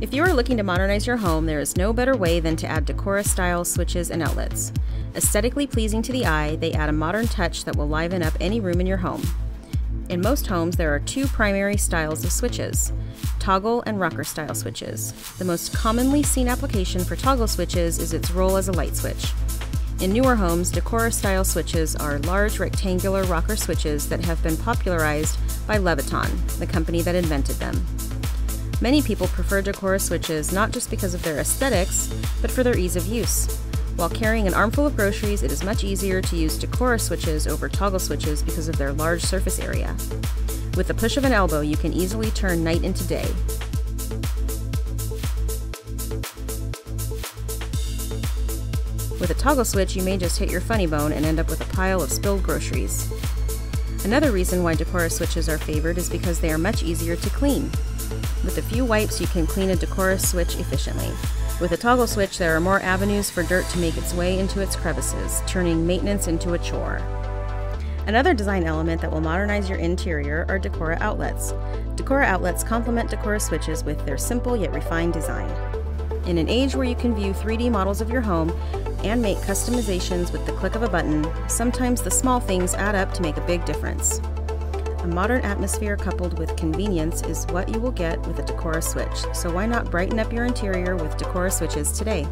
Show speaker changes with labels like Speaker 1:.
Speaker 1: If you are looking to modernize your home, there is no better way than to add Decora style switches and outlets. Aesthetically pleasing to the eye, they add a modern touch that will liven up any room in your home. In most homes, there are two primary styles of switches toggle and rocker style switches. The most commonly seen application for toggle switches is its role as a light switch. In newer homes, Decora style switches are large rectangular rocker switches that have been popularized by Leviton, the company that invented them. Many people prefer Decora switches not just because of their aesthetics, but for their ease of use. While carrying an armful of groceries, it is much easier to use Decora switches over toggle switches because of their large surface area. With the push of an elbow, you can easily turn night into day. With a toggle switch, you may just hit your funny bone and end up with a pile of spilled groceries. Another reason why Decora switches are favored is because they are much easier to clean. With a few wipes, you can clean a Decora switch efficiently. With a toggle switch, there are more avenues for dirt to make its way into its crevices, turning maintenance into a chore. Another design element that will modernize your interior are Decora outlets. Decora outlets complement Decora switches with their simple yet refined design. In an age where you can view 3D models of your home and make customizations with the click of a button, sometimes the small things add up to make a big difference. A modern atmosphere coupled with convenience is what you will get with a Decora switch, so why not brighten up your interior with Decora switches today?